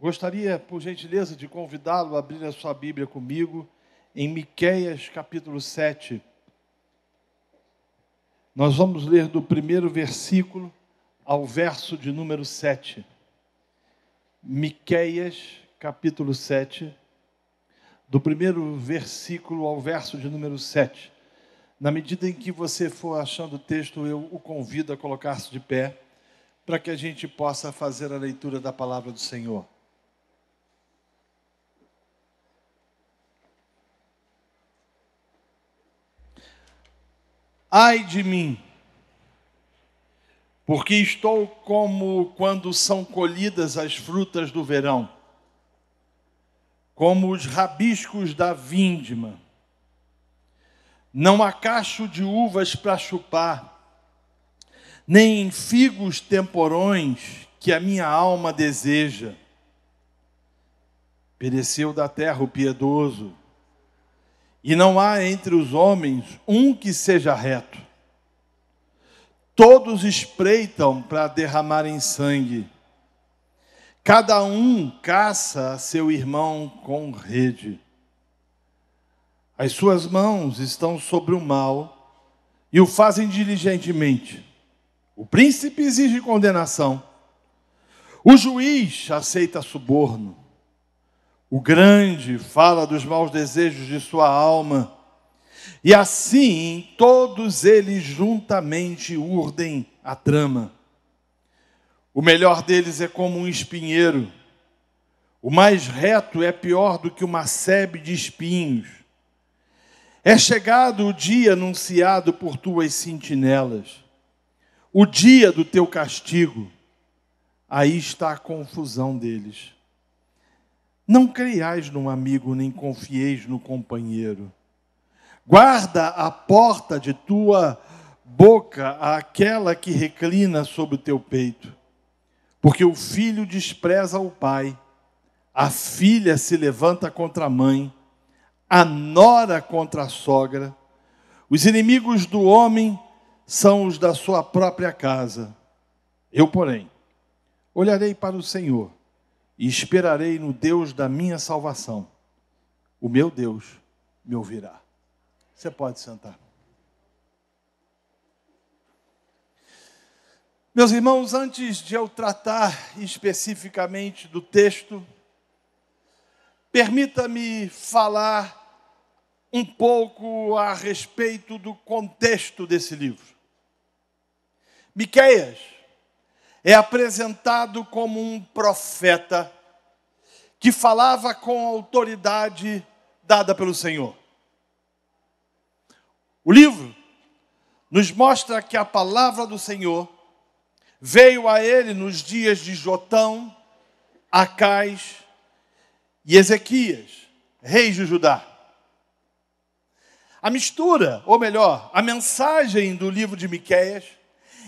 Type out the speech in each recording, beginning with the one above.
Gostaria, por gentileza, de convidá-lo a abrir a sua Bíblia comigo em Miqueias capítulo 7. Nós vamos ler do primeiro versículo ao verso de número 7. Miqueias capítulo 7, do primeiro versículo ao verso de número 7. Na medida em que você for achando o texto, eu o convido a colocar-se de pé, para que a gente possa fazer a leitura da palavra do Senhor. Ai de mim, porque estou como quando são colhidas as frutas do verão, como os rabiscos da vindima. Não há cacho de uvas para chupar, nem figos temporões que a minha alma deseja. Pereceu da terra o piedoso, e não há entre os homens um que seja reto. Todos espreitam para derramarem sangue. Cada um caça seu irmão com rede. As suas mãos estão sobre o mal e o fazem diligentemente. O príncipe exige condenação. O juiz aceita suborno. O grande fala dos maus desejos de sua alma. E assim todos eles juntamente urdem a trama. O melhor deles é como um espinheiro. O mais reto é pior do que uma sebe de espinhos. É chegado o dia anunciado por tuas sentinelas, o dia do teu castigo. Aí está a confusão deles. Não creiais no amigo, nem confieis no companheiro. Guarda a porta de tua boca àquela que reclina sobre o teu peito. Porque o filho despreza o pai, a filha se levanta contra a mãe, a nora contra a sogra. Os inimigos do homem são os da sua própria casa. Eu, porém, olharei para o Senhor e esperarei no Deus da minha salvação. O meu Deus me ouvirá. Você pode sentar. Meus irmãos, antes de eu tratar especificamente do texto, permita-me falar um pouco a respeito do contexto desse livro. Miqueias é apresentado como um profeta que falava com autoridade dada pelo Senhor. O livro nos mostra que a palavra do Senhor veio a ele nos dias de Jotão, Acais e Ezequias, reis de Judá. A mistura, ou melhor, a mensagem do livro de Miqueias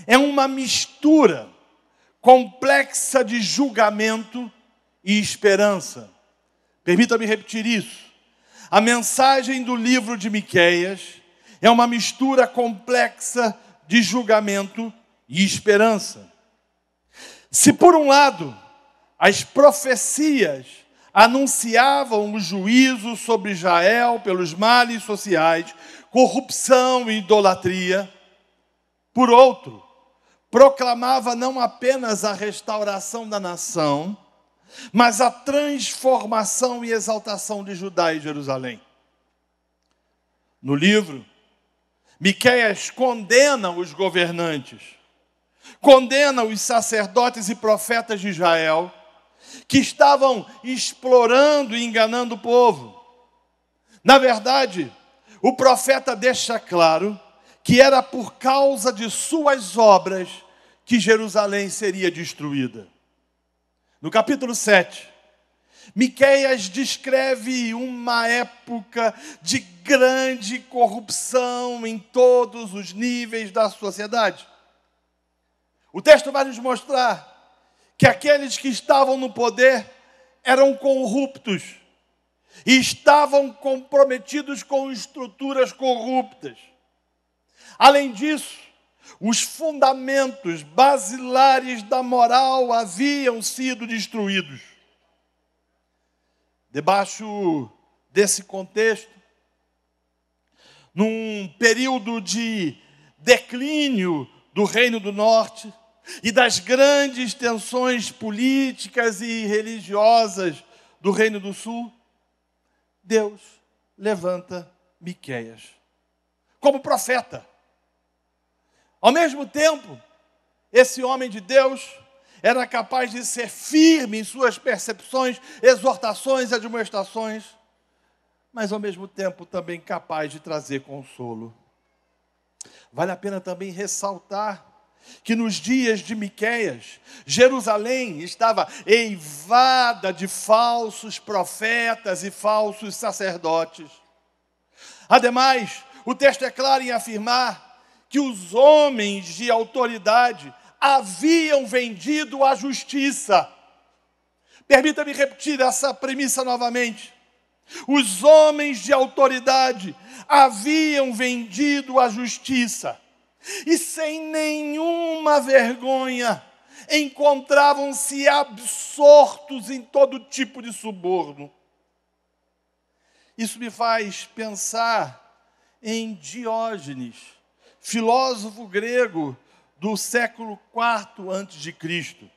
é uma mistura complexa de julgamento e esperança. Permita-me repetir isso. A mensagem do livro de Miqueias é uma mistura complexa de julgamento e esperança. Se por um lado as profecias anunciavam o juízo sobre Israel pelos males sociais, corrupção e idolatria, por outro, proclamava não apenas a restauração da nação, mas a transformação e exaltação de Judá e Jerusalém. No livro, Miqueias condena os governantes, condena os sacerdotes e profetas de Israel que estavam explorando e enganando o povo. Na verdade, o profeta deixa claro que era por causa de suas obras que Jerusalém seria destruída. No capítulo 7, Miqueias descreve uma época de grande corrupção em todos os níveis da sociedade. O texto vai nos mostrar que aqueles que estavam no poder eram corruptos e estavam comprometidos com estruturas corruptas. Além disso, os fundamentos basilares da moral haviam sido destruídos. Debaixo desse contexto, num período de declínio do Reino do Norte e das grandes tensões políticas e religiosas do Reino do Sul, Deus levanta Miqueias como profeta. Ao mesmo tempo, esse homem de Deus era capaz de ser firme em suas percepções, exortações, admoestações, mas ao mesmo tempo também capaz de trazer consolo. Vale a pena também ressaltar que nos dias de Miqueias, Jerusalém estava eivada de falsos profetas e falsos sacerdotes. Ademais, o texto é claro em afirmar que os homens de autoridade haviam vendido a justiça. Permita-me repetir essa premissa novamente. Os homens de autoridade haviam vendido a justiça e, sem nenhuma vergonha, encontravam-se absortos em todo tipo de suborno. Isso me faz pensar em Diógenes, filósofo grego do século IV a.C.,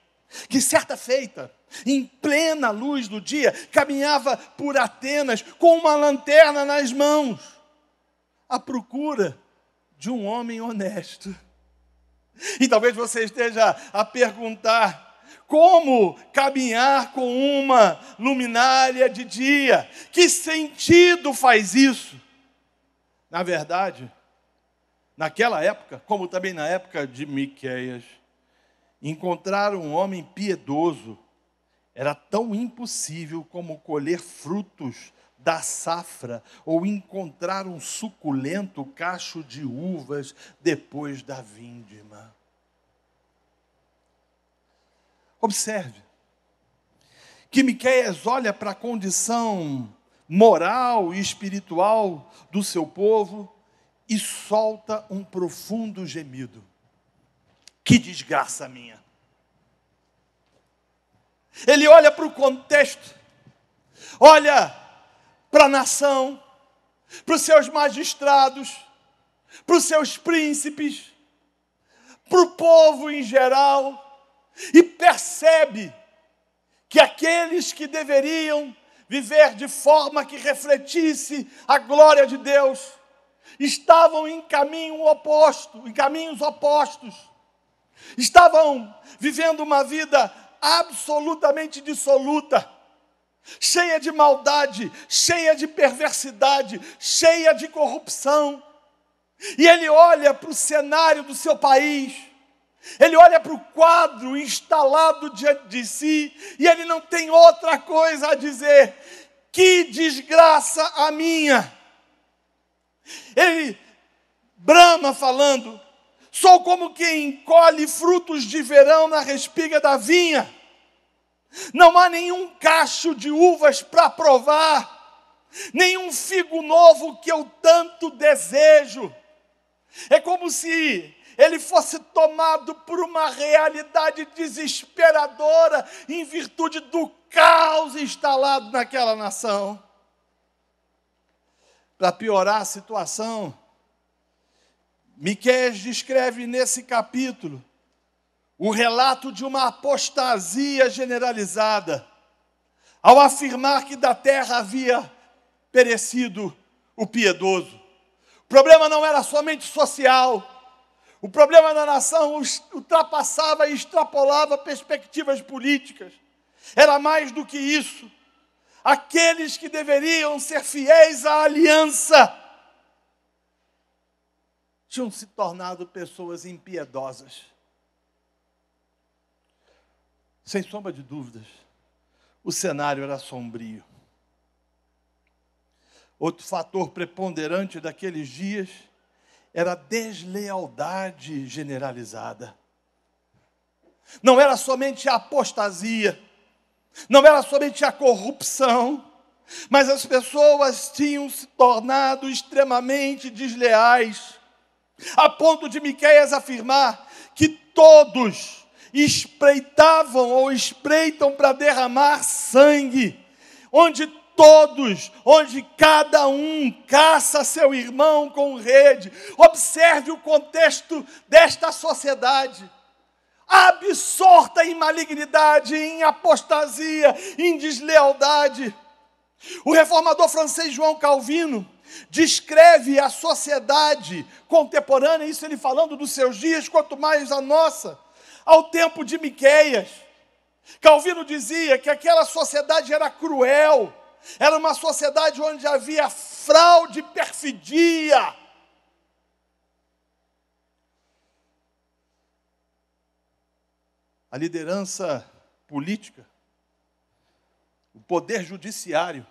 que certa feita, em plena luz do dia, caminhava por Atenas com uma lanterna nas mãos, à procura de um homem honesto. E talvez você esteja a perguntar: como caminhar com uma luminária de dia? Que sentido faz isso? Na verdade, naquela época, como também na época de Miqueias, encontrar um homem piedoso era tão impossível como colher frutos da safra ou encontrar um suculento cacho de uvas depois da vindima. Observe que Miqueias olha para a condição moral e espiritual do seu povo e solta um profundo gemido. Que desgraça minha! Ele olha para o contexto, olha para a nação, para os seus magistrados, para os seus príncipes, para o povo em geral, e percebe que aqueles que deveriam viver de forma que refletisse a glória de Deus, estavam em caminho oposto, em caminhos opostos. Estavam vivendo uma vida absolutamente dissoluta, cheia de maldade, cheia de perversidade, cheia de corrupção. E ele olha para o cenário do seu país, ele olha para o quadro instalado diante de si, e ele não tem outra coisa a dizer: que desgraça a minha! Ele brama falando: sou como quem colhe frutos de verão na respiga da vinha. Não há nenhum cacho de uvas para provar, nenhum figo novo que eu tanto desejo. É como se ele fosse tomado por uma realidade desesperadora em virtude do caos instalado naquela nação. Para piorar a situação, Miqueias descreve nesse capítulo o relato de uma apostasia generalizada, ao afirmar que da terra havia perecido o piedoso. O problema não era somente social, o problema da nação ultrapassava e extrapolava perspectivas políticas. Era mais do que isso aqueles que deveriam ser fiéis à aliança, tinham se tornado pessoas impiedosas. Sem sombra de dúvidas, o cenário era sombrio. Outro fator preponderante daqueles dias era a deslealdade generalizada. Não era somente a apostasia, não era somente a corrupção, mas as pessoas tinham se tornado extremamente desleais, a ponto de Miqueias afirmar que todos espreitavam ou espreitam para derramar sangue, onde todos, onde cada um caça seu irmão com rede. Observe o contexto desta sociedade. Absorta em malignidade, em apostasia, em deslealdade. O reformador francês João Calvino descreve a sociedade contemporânea, isso ele falando dos seus dias, quanto mais a nossa, ao tempo de Miqueias. Calvino dizia que aquela sociedade era cruel, era uma sociedade onde havia fraude, perfidia. A liderança política, o poder judiciário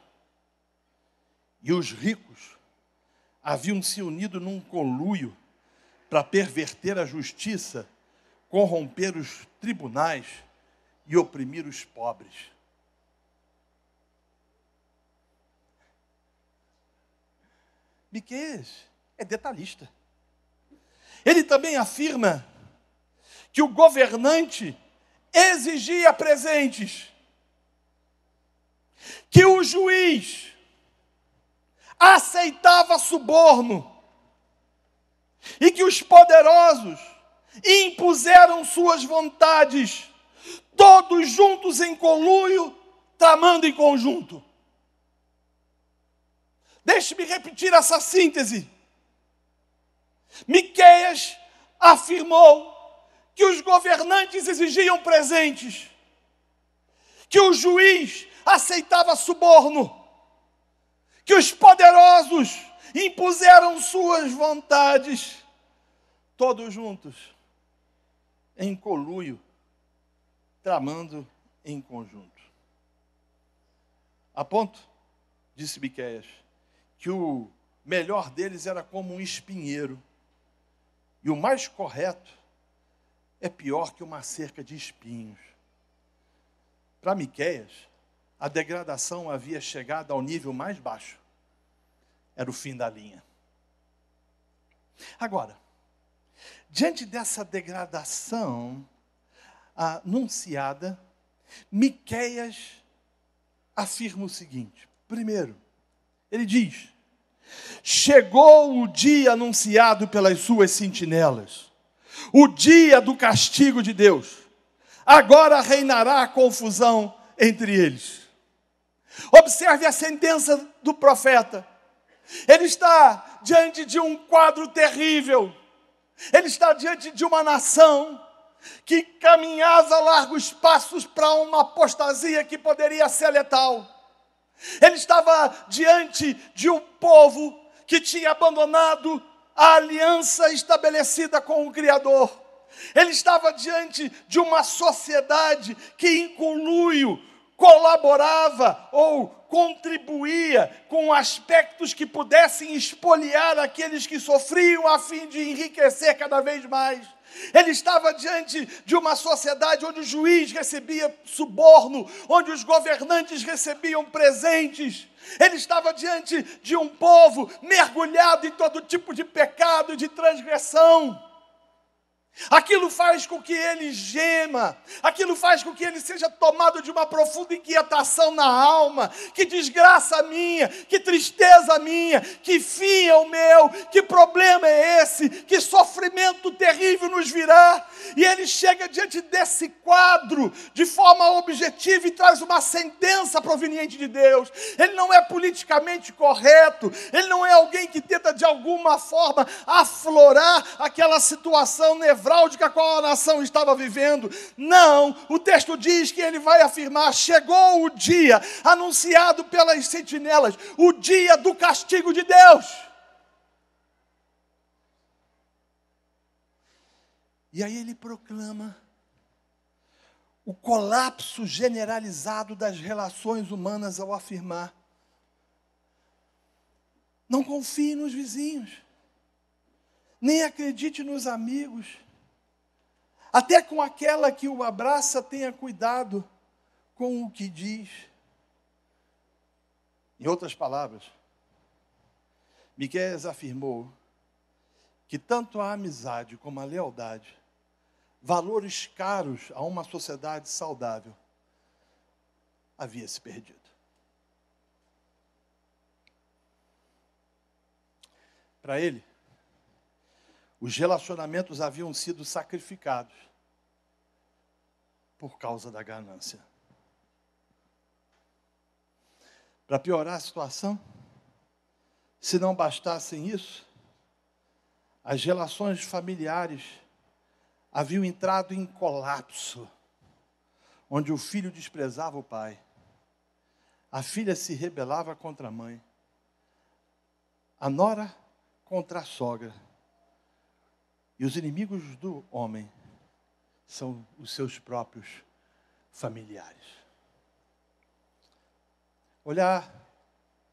e os ricos haviam se unido num conluio para perverter a justiça, corromper os tribunais e oprimir os pobres. Miqueias é detalhista. Ele também afirma que o governante exigia presentes, que o juiz aceitava suborno e que os poderosos impuseram suas vontades, todos juntos em conluio, tramando em conjunto. Deixe-me repetir essa síntese. Miqueias afirmou que os governantes exigiam presentes, que o juiz aceitava suborno, que os poderosos impuseram suas vontades, todos juntos, em coluio, tramando em conjunto. A ponto, disse Miqueias, que o melhor deles era como um espinheiro. E o mais correto é pior que uma cerca de espinhos. Para Miqueias, a degradação havia chegado ao nível mais baixo. Era o fim da linha. Agora, diante dessa degradação anunciada, Miqueias afirma o seguinte: primeiro, ele diz: Chegou o dia anunciado pelas suas sentinelas, o dia do castigo de Deus. Agora reinará a confusão entre eles. Observe a sentença do profeta. Ele está diante de um quadro terrível. Ele está diante de uma nação que caminhava largos passos para uma apostasia que poderia ser letal. Ele estava diante de um povo que tinha abandonado a aliança estabelecida com o Criador. Ele estava diante de uma sociedade que, conluio, colaborava ou contribuía com aspectos que pudessem espoliar aqueles que sofriam a fim de enriquecer cada vez mais. Ele estava diante de uma sociedade onde o juiz recebia suborno, onde os governantes recebiam presentes. Ele estava diante de um povo mergulhado em todo tipo de pecado e de transgressão. Aquilo faz com que ele gema, aquilo faz com que ele seja tomado de uma profunda inquietação na alma. Que desgraça minha, que tristeza minha, que fim é o meu, que problema é esse, que sofrimento terrível nos virá. E ele chega diante desse quadro de forma objetiva e traz uma sentença proveniente de Deus. Ele não é politicamente correto, ele não é alguém que tenta de alguma forma aflorar aquela situação nevada fraude a qual a nação estava vivendo. Não, o texto diz que ele vai afirmar: chegou o dia anunciado pelas sentinelas, o dia do castigo de Deus. E aí ele proclama o colapso generalizado das relações humanas ao afirmar: não confie nos vizinhos, nem acredite nos amigos, até com aquela que o abraça, tenha cuidado com o que diz. Em outras palavras, Miquel afirmou que tanto a amizade como a lealdade, valores caros a uma sociedade saudável, havia se perdido. Para ele, os relacionamentos haviam sido sacrificados por causa da ganância. Para piorar a situação, se não bastassem isso, as relações familiares haviam entrado em colapso, onde o filho desprezava o pai, a filha se rebelava contra a mãe, a nora contra a sogra, e os inimigos do homem são os seus próprios familiares. Olhar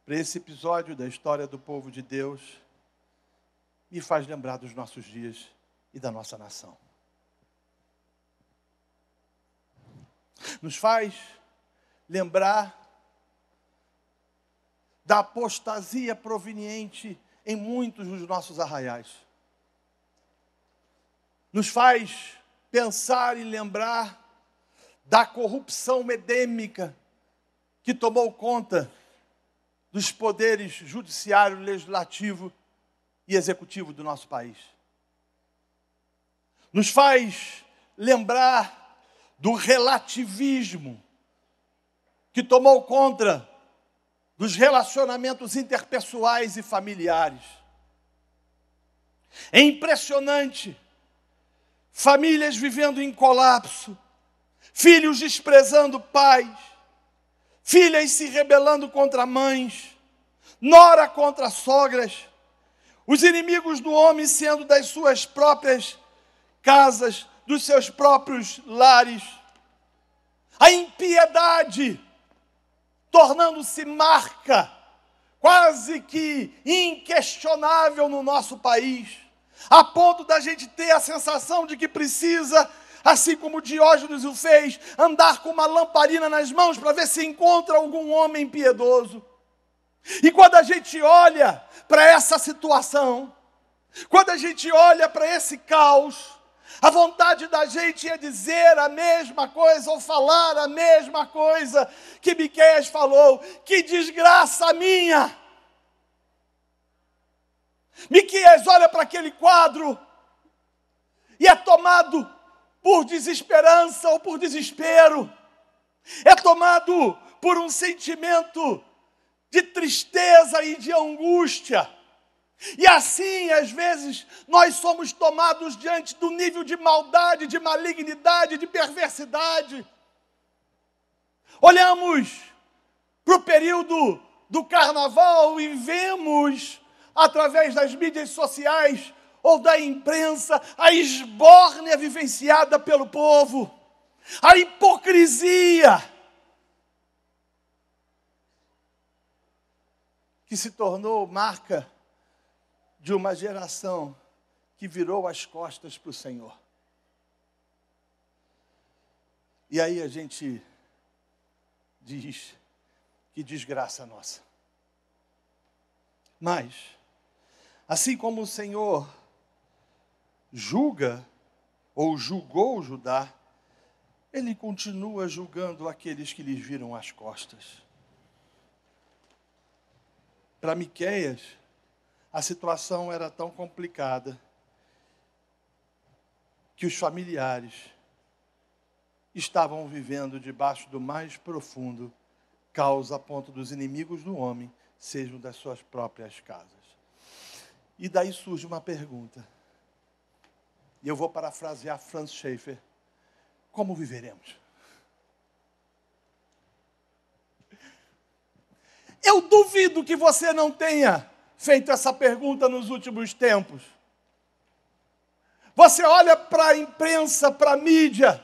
para esse episódio da história do povo de Deus me faz lembrar dos nossos dias e da nossa nação. nos faz lembrar da apostasia proveniente em muitos dos nossos arraiais. Nos faz pensar e lembrar da corrupção medêmica que tomou conta dos poderes judiciário, legislativo e executivo do nosso país. Nos faz lembrar do relativismo que tomou conta dos relacionamentos interpessoais e familiares. É impressionante. Famílias vivendo em colapso, filhos desprezando pais, filhas se rebelando contra mães, nora contra sogras, os inimigos do homem sendo das suas próprias casas dos seus próprios lares. A impiedade tornando-se marca quase que inquestionável no nosso país, a ponto da gente ter a sensação de que precisa, assim como Diógenes o fez, andar com uma lamparina nas mãos para ver se encontra algum homem piedoso. E quando a gente olha para essa situação, quando a gente olha para esse caos, a vontade da gente é dizer a mesma coisa ou falar a mesma coisa que Miqueias falou. Que desgraça minha! Miqueias olha para aquele quadro e é tomado por desesperança ou por desespero. É tomado por um sentimento de tristeza e de angústia. E assim, às vezes, nós somos tomados diante do nível de maldade, de malignidade, de perversidade. Olhamos para o período do carnaval e vemos, através das mídias sociais ou da imprensa, a esbórnia vivenciada pelo povo, a hipocrisia que se tornou marca de uma geração que virou as costas para o Senhor. E aí a gente diz que desgraça nossa. Mas, assim como o Senhor julga ou julgou Judá, ele continua julgando aqueles que lhes viram as costas. Para Miqueias, a situação era tão complicada que os familiares estavam vivendo debaixo do mais profundo caos a ponto dos inimigos do homem sejam das suas próprias casas. E daí surge uma pergunta. E eu vou parafrasear Franz Schaeffer. Como viveremos? Eu duvido que você não tenha feito essa pergunta nos últimos tempos. Você olha para a imprensa, para a mídia,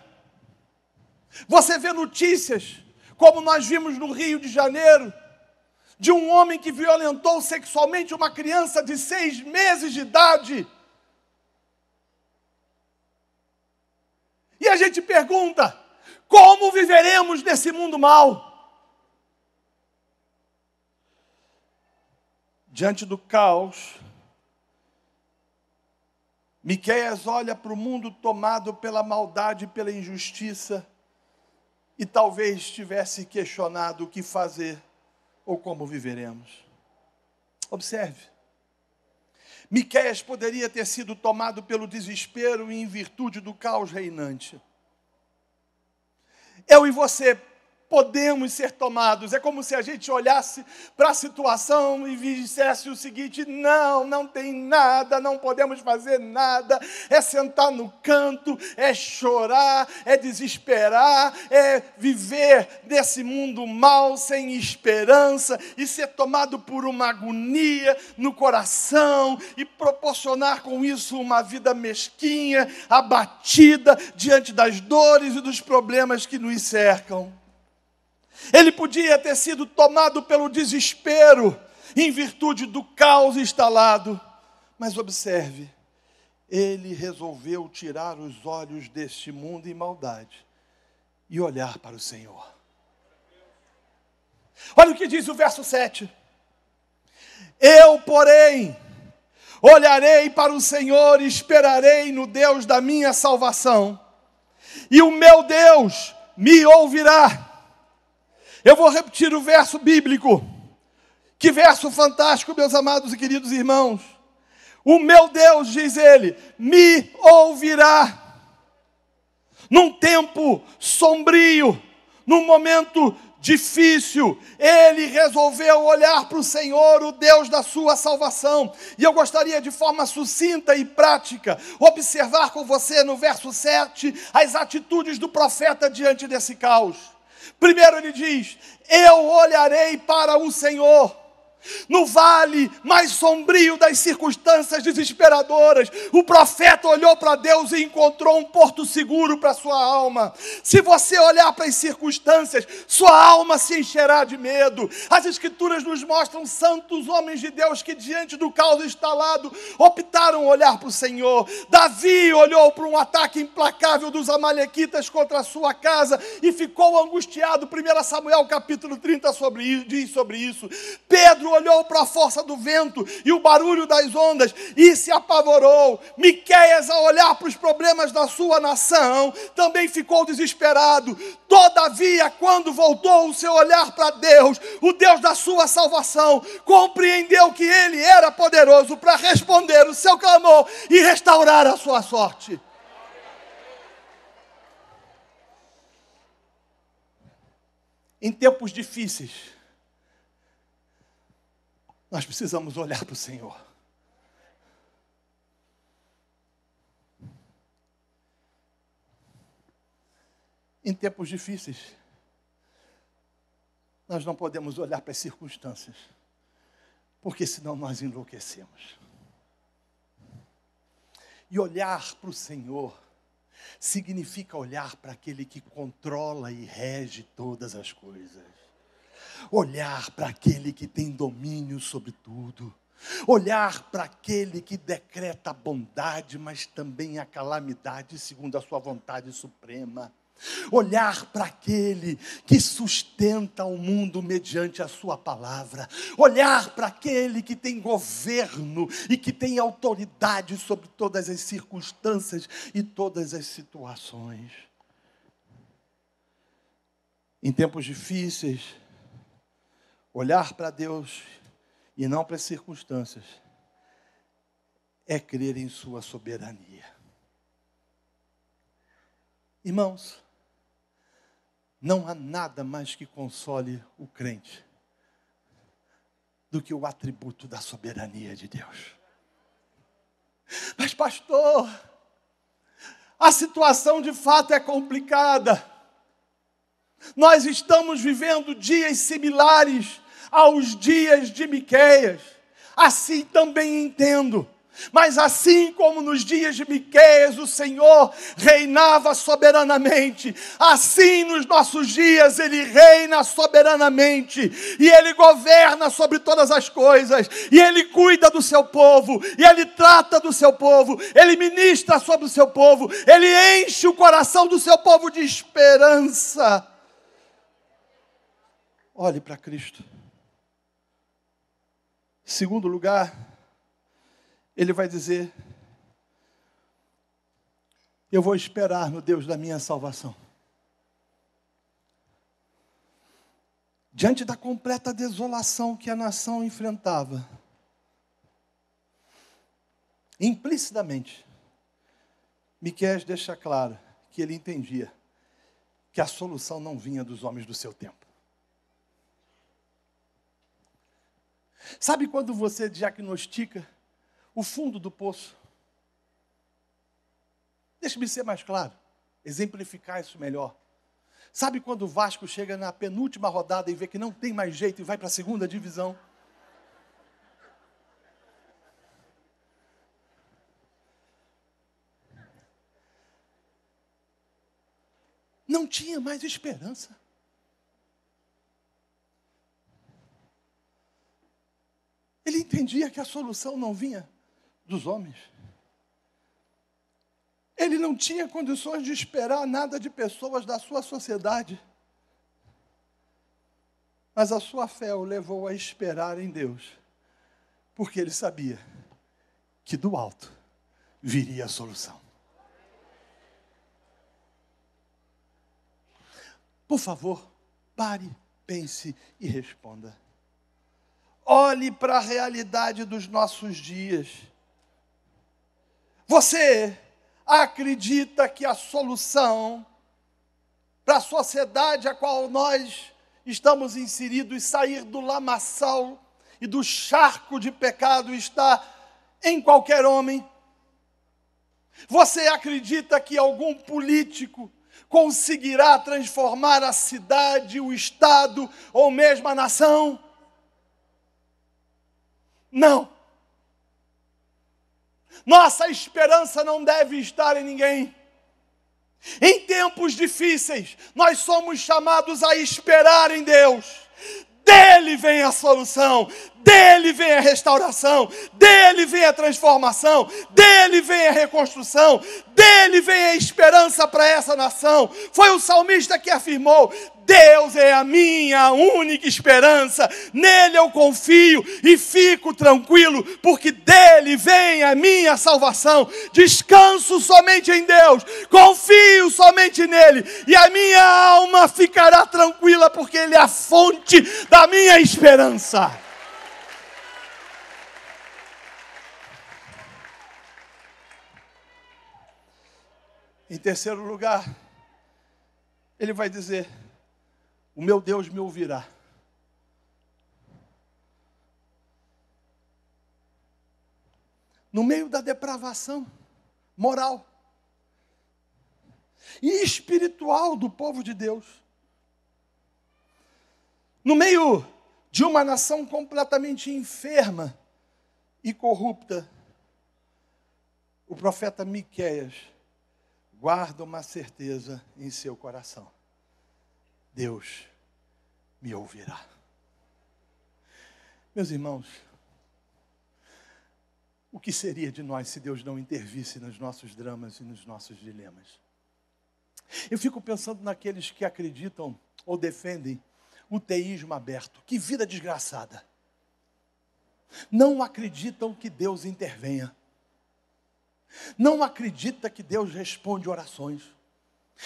você vê notícias, como nós vimos no Rio de Janeiro, de um homem que violentou sexualmente uma criança de seis meses de idade. E a gente pergunta: como viveremos nesse mundo mal? diante do caos, Miqueias olha para o mundo tomado pela maldade e pela injustiça e talvez tivesse questionado o que fazer ou como viveremos. Observe. Miqueias poderia ter sido tomado pelo desespero em virtude do caos reinante. Eu e você podemos ser tomados. É como se a gente olhasse para a situação e dissesse o seguinte: não, não tem nada, não podemos fazer nada. É sentar no canto, é chorar, é desesperar, é viver nesse mundo mal, sem esperança e ser tomado por uma agonia no coração e proporcionar com isso uma vida mesquinha, abatida diante das dores e dos problemas que nos cercam. Ele podia ter sido tomado pelo desespero, em virtude do caos instalado. Mas observe, ele resolveu tirar os olhos deste mundo em maldade e olhar para o Senhor. Olha o que diz o verso 7. Eu, porém, olharei para o Senhor e esperarei no Deus da minha salvação, e o meu Deus me ouvirá. Eu vou repetir o verso bíblico. Que verso fantástico, meus amados e queridos irmãos. O meu Deus, diz ele, me ouvirá. Num tempo sombrio, num momento difícil, ele resolveu olhar para o Senhor, o Deus da sua salvação. E eu gostaria de forma sucinta e prática observar com você no verso 7 as atitudes do profeta diante desse caos. Primeiro ele diz: Eu olharei para o Senhor no vale mais sombrio das circunstâncias desesperadoras, o profeta olhou para Deus e encontrou um porto seguro para sua alma. Se você olhar para as circunstâncias, sua alma se encherá de medo. As Escrituras nos mostram santos homens de Deus que, diante do caos instalado, optaram olhar para o Senhor. Davi olhou para um ataque implacável dos Amalequitas contra a sua casa e ficou angustiado. 1 Samuel capítulo 30 sobre, diz sobre isso. Pedro olhou para a força do vento e o barulho das ondas e se apavorou. Miqueias, ao olhar para os problemas da sua nação, também ficou desesperado. Todavia, quando voltou o seu olhar para Deus, o Deus da sua salvação, compreendeu que ele era poderoso para responder o seu clamor e restaurar a sua sorte. Em tempos difíceis, nós precisamos olhar para o Senhor. Em tempos difíceis, nós não podemos olhar para as circunstâncias, porque senão nós enlouquecemos. E olhar para o Senhor significa olhar para aquele que controla e rege todas as coisas olhar para aquele que tem domínio sobre tudo, olhar para aquele que decreta a bondade, mas também a calamidade segundo a sua vontade suprema. Olhar para aquele que sustenta o mundo mediante a sua palavra, olhar para aquele que tem governo e que tem autoridade sobre todas as circunstâncias e todas as situações. Em tempos difíceis, Olhar para Deus e não para as circunstâncias é crer em Sua soberania. Irmãos, não há nada mais que console o crente do que o atributo da soberania de Deus. Mas, pastor, a situação de fato é complicada. Nós estamos vivendo dias similares aos dias de Miqueias. Assim também entendo. Mas assim como nos dias de Miqueias o Senhor reinava soberanamente, assim nos nossos dias ele reina soberanamente, e ele governa sobre todas as coisas, e ele cuida do seu povo, e ele trata do seu povo, ele ministra sobre o seu povo, ele enche o coração do seu povo de esperança. Olhe para Cristo. Segundo lugar, ele vai dizer: Eu vou esperar no Deus da minha salvação. Diante da completa desolação que a nação enfrentava, Implicitamente, Miquel deixa claro que ele entendia que a solução não vinha dos homens do seu tempo. Sabe quando você diagnostica o fundo do poço? Deixe-me ser mais claro, exemplificar isso melhor. Sabe quando o Vasco chega na penúltima rodada e vê que não tem mais jeito e vai para a segunda divisão? Não tinha mais esperança. Ele entendia que a solução não vinha dos homens. Ele não tinha condições de esperar nada de pessoas da sua sociedade. Mas a sua fé o levou a esperar em Deus, porque ele sabia que do alto viria a solução. Por favor, pare, pense e responda. Olhe para a realidade dos nossos dias. Você acredita que a solução para a sociedade a qual nós estamos inseridos, sair do lamaçal e do charco de pecado está em qualquer homem? Você acredita que algum político conseguirá transformar a cidade, o estado ou mesmo a nação? Não. Nossa esperança não deve estar em ninguém. Em tempos difíceis, nós somos chamados a esperar em Deus. Dele vem a solução, dele vem a restauração, dele vem a transformação, dele vem a reconstrução, dele vem a esperança para essa nação. Foi o salmista que afirmou: Deus é a minha única esperança, nele eu confio e fico tranquilo, porque dele vem a minha salvação. Descanso somente em Deus, confio somente nele, e a minha alma ficará tranquila, porque ele é a fonte da minha esperança. Em terceiro lugar, ele vai dizer: O meu Deus me ouvirá. No meio da depravação moral e espiritual do povo de Deus, no meio de uma nação completamente enferma e corrupta, o profeta Miqueias guarda uma certeza em seu coração: Deus me ouvirá. Meus irmãos, o que seria de nós se Deus não intervisse nos nossos dramas e nos nossos dilemas? Eu fico pensando naqueles que acreditam ou defendem o teísmo aberto. Que vida desgraçada. Não acreditam que Deus intervenha. Não acredita que Deus responde orações.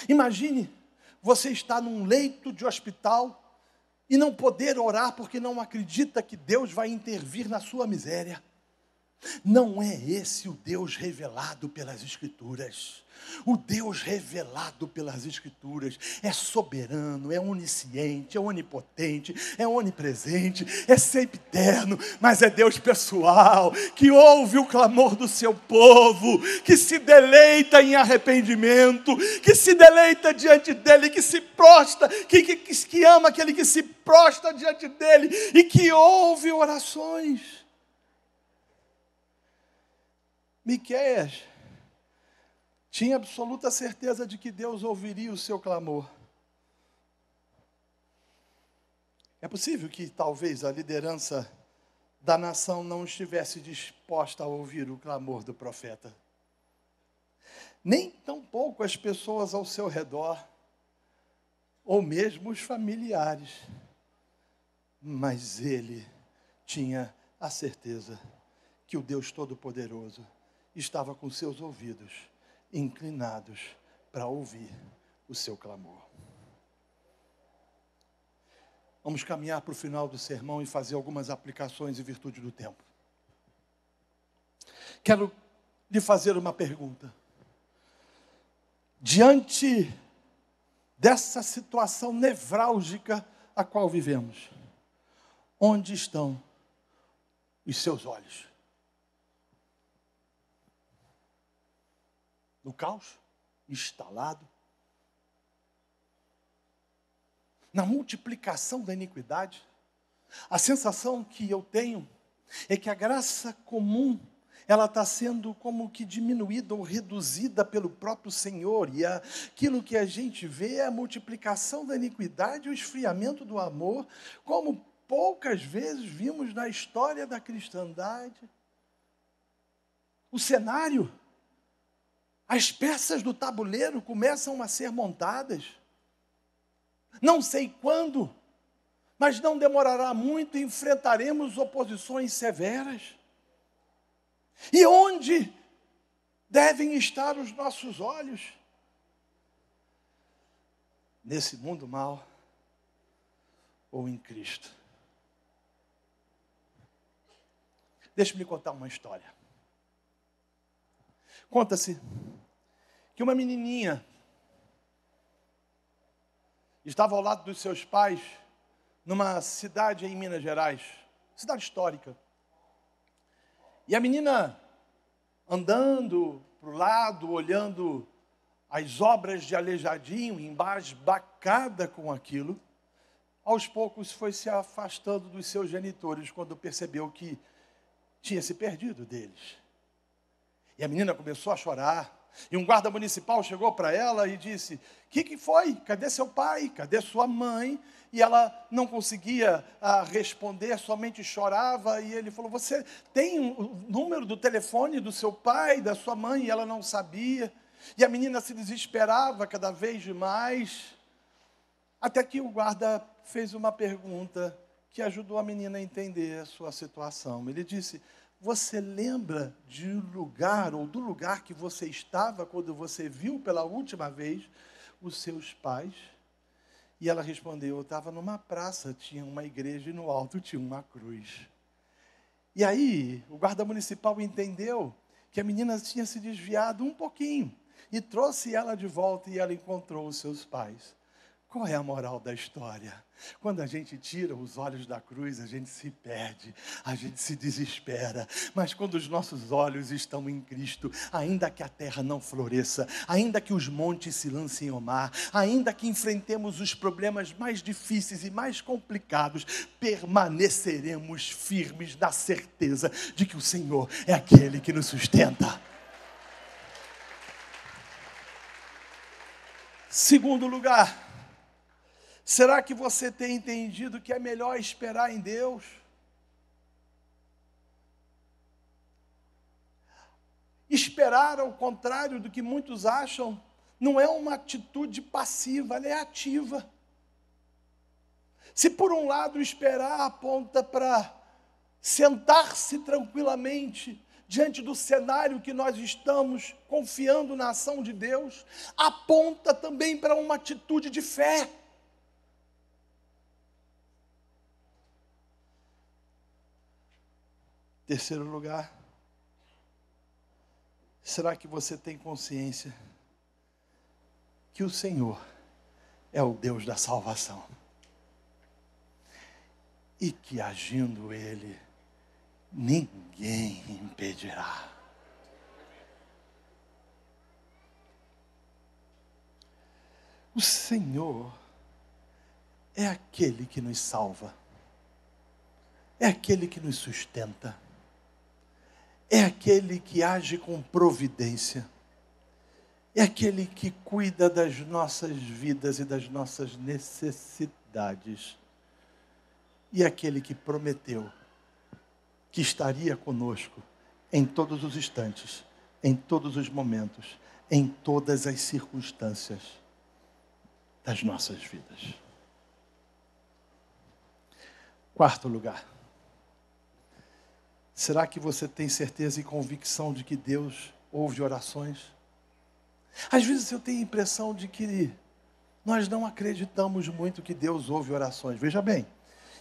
Imagine você estar num leito de hospital e não poder orar porque não acredita que Deus vai intervir na sua miséria. Não é esse o Deus revelado pelas Escrituras. O Deus revelado pelas Escrituras é soberano, é onisciente, é onipotente, é onipresente, é sempre eterno, mas é Deus pessoal, que ouve o clamor do seu povo, que se deleita em arrependimento, que se deleita diante dele, que se prostra, que, que, que ama aquele que se prostra diante dele e que ouve orações. Miqueias tinha absoluta certeza de que Deus ouviria o seu clamor. É possível que talvez a liderança da nação não estivesse disposta a ouvir o clamor do profeta. Nem tampouco as pessoas ao seu redor, ou mesmo os familiares. Mas ele tinha a certeza que o Deus Todo-Poderoso estava com seus ouvidos inclinados para ouvir o seu clamor. Vamos caminhar para o final do sermão e fazer algumas aplicações em virtude do tempo. Quero lhe fazer uma pergunta. Diante dessa situação nevrálgica a qual vivemos, onde estão os seus olhos? No caos? Instalado? Na multiplicação da iniquidade? A sensação que eu tenho é que a graça comum ela está sendo como que diminuída ou reduzida pelo próprio Senhor. E aquilo que a gente vê é a multiplicação da iniquidade o esfriamento do amor, como poucas vezes vimos na história da cristandade. O cenário, as peças do tabuleiro começam a ser montadas. Não sei quando, mas não demorará muito enfrentaremos oposições severas. E onde devem estar os nossos olhos? Nesse mundo mal ou em Cristo? Deixe-me contar uma história. Conta-se que uma menininha estava ao lado dos seus pais numa cidade em Minas Gerais, cidade histórica. E a menina andando para o lado, olhando as obras de Aleijadinho, embasbacada com aquilo, aos poucos foi se afastando dos seus genitores quando percebeu que tinha se perdido deles. E a menina começou a chorar. E um guarda municipal chegou para ela e disse: O que, que foi? Cadê seu pai? Cadê sua mãe? E ela não conseguia ah, responder, somente chorava. E ele falou: Você tem o número do telefone do seu pai, da sua mãe? E ela não sabia. E a menina se desesperava cada vez mais. Até que o guarda fez uma pergunta que ajudou a menina a entender a sua situação. Ele disse: Você lembra de um lugar ou do lugar que você estava quando você viu pela última vez os seus pais? E ela respondeu: Eu estava numa praça, tinha uma igreja e no alto tinha uma cruz. E aí, o guarda municipal entendeu que a menina tinha se desviado um pouquinho e trouxe ela de volta e ela encontrou os seus pais. Qual é a moral da história? Quando a gente tira os olhos da cruz, a gente se perde, a gente se desespera. Mas quando os nossos olhos estão em Cristo, ainda que a terra não floresça, ainda que os montes se lancem ao mar, ainda que enfrentemos os problemas mais difíceis e mais complicados, permaneceremos firmes na certeza de que o Senhor é aquele que nos sustenta. Segundo lugar, Será que você tem entendido que é melhor esperar em Deus? Esperar, ao contrário do que muitos acham, não é uma atitude passiva, ela é ativa. Se por um lado esperar aponta para sentar-se tranquilamente diante do cenário que nós estamos confiando na ação de Deus, aponta também para uma atitude de fé. Terceiro lugar, será que você tem consciência que o Senhor é o Deus da salvação? E que agindo Ele, ninguém impedirá. O Senhor é aquele que nos salva, é aquele que nos sustenta é aquele que age com providência, é aquele que cuida das nossas vidas e das nossas necessidades, e é aquele que prometeu que estaria conosco em todos os instantes, em todos os momentos, em todas as circunstâncias das nossas vidas. Quarto lugar. Será que você tem certeza e convicção de que Deus ouve orações? Às vezes eu tenho a impressão de que nós não acreditamos muito que Deus ouve orações. Veja bem,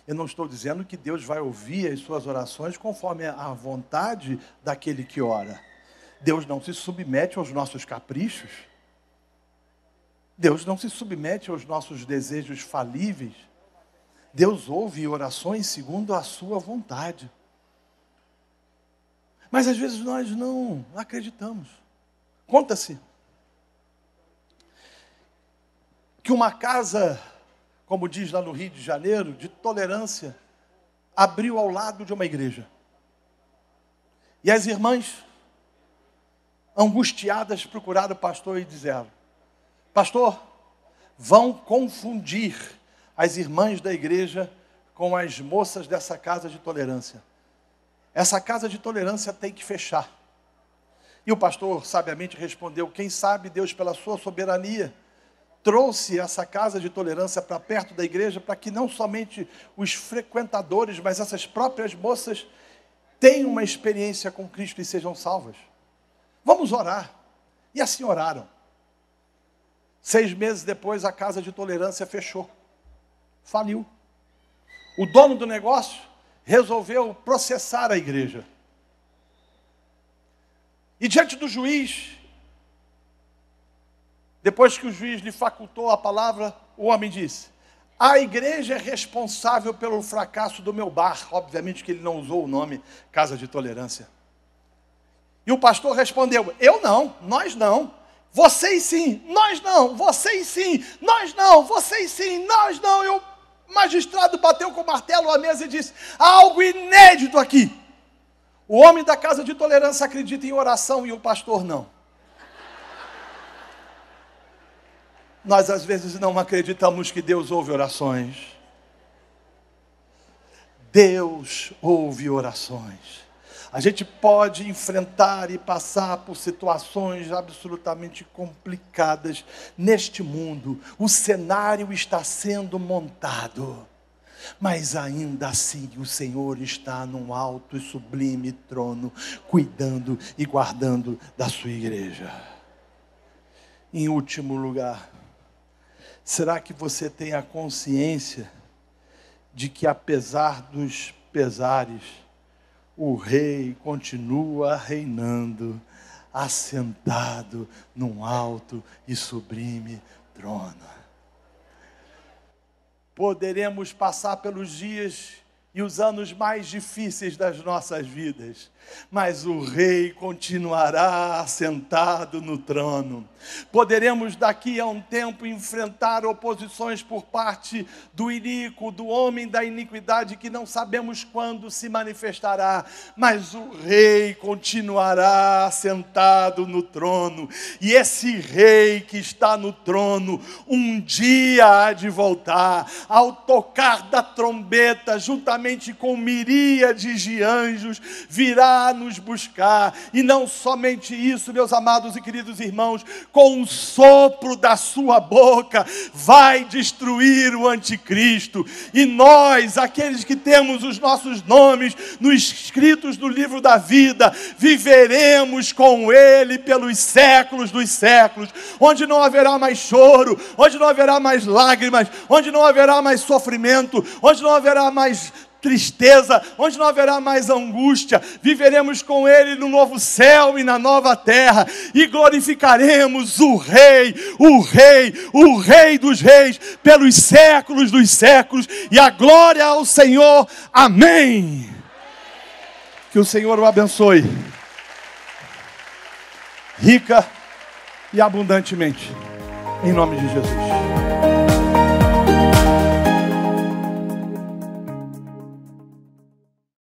eu não estou dizendo que Deus vai ouvir as suas orações conforme a vontade daquele que ora. Deus não se submete aos nossos caprichos. Deus não se submete aos nossos desejos falíveis. Deus ouve orações segundo a sua vontade. Mas às vezes nós não acreditamos. Conta-se que uma casa, como diz lá no Rio de Janeiro, de tolerância, abriu ao lado de uma igreja. E as irmãs, angustiadas, procuraram o pastor e disseram: Pastor, vão confundir as irmãs da igreja com as moças dessa casa de tolerância. Essa casa de tolerância tem que fechar. E o pastor sabiamente respondeu: Quem sabe Deus, pela sua soberania, trouxe essa casa de tolerância para perto da igreja para que não somente os frequentadores, mas essas próprias moças tenham uma experiência com Cristo e sejam salvas. Vamos orar. E assim oraram. Seis meses depois, a casa de tolerância fechou. Faliu. O dono do negócio resolveu processar a igreja. E diante do juiz, depois que o juiz lhe facultou a palavra, o homem disse: A igreja é responsável pelo fracasso do meu bar. Obviamente que ele não usou o nome Casa de Tolerância. E o pastor respondeu: Eu não, nós não. Vocês sim, nós não, vocês sim, nós não, vocês sim, nós não. E o magistrado bateu com o martelo à mesa e disse: Há algo inédito aqui. O homem da casa de tolerância acredita em oração e o pastor não. Nós às vezes não acreditamos que Deus ouve orações. Deus ouve orações. A gente pode enfrentar e passar por situações absolutamente complicadas neste mundo. O cenário está sendo montado. Mas ainda assim o Senhor está num alto e sublime trono, cuidando e guardando da sua igreja. Em último lugar, Será que você tem a consciência de que, apesar dos pesares, o rei continua reinando, assentado num alto e sublime trono? Poderemos passar pelos dias e os anos mais difíceis das nossas vidas, mas o Rei continuará sentado no trono. Poderemos daqui a um tempo enfrentar oposições por parte do iníquo, do homem da iniquidade, que não sabemos quando se manifestará, mas o Rei continuará sentado no trono, e esse Rei que está no trono, um dia há de voltar, ao tocar da trombeta, juntamente com miríades de anjos, virá nos buscar. E não somente isso, meus amados e queridos irmãos, com o sopro da sua boca, vai destruir o anticristo. E nós, aqueles que temos os nossos nomes nos escritos no livro da vida, viveremos com ele pelos séculos dos séculos, onde não haverá mais choro, onde não haverá mais lágrimas, onde não haverá mais sofrimento, onde não haverá mais tristeza, onde não haverá mais angústia, viveremos com Ele no novo céu e na nova terra, e glorificaremos o Rei, o Rei, o Rei dos Reis, pelos séculos dos séculos, e a glória ao Senhor, amém. Que o Senhor o abençoe, rica e abundantemente, em nome de Jesus.